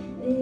你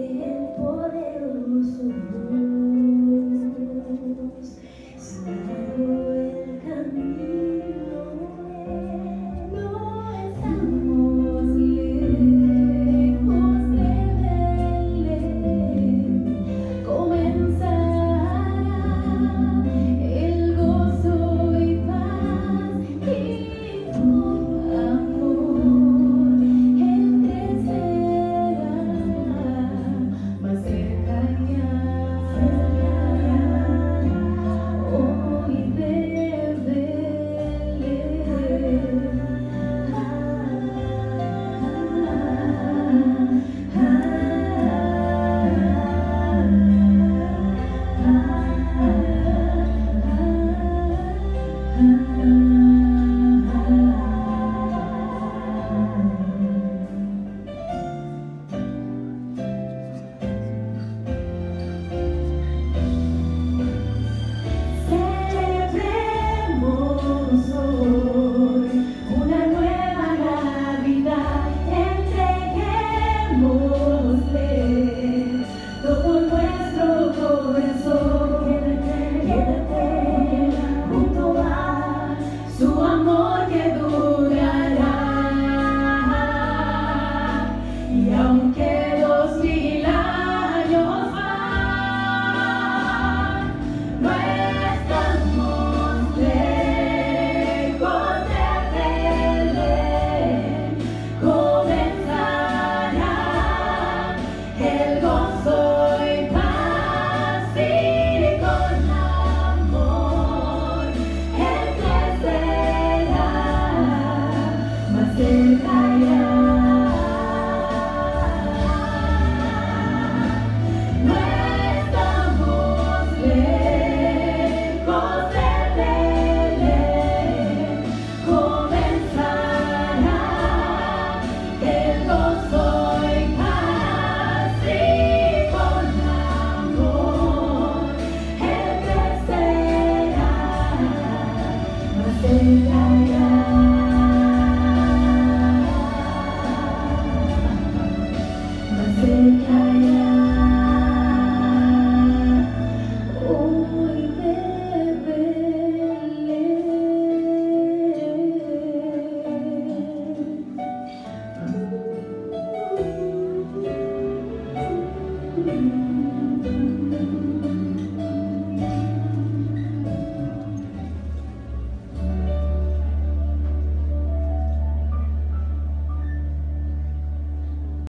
fire.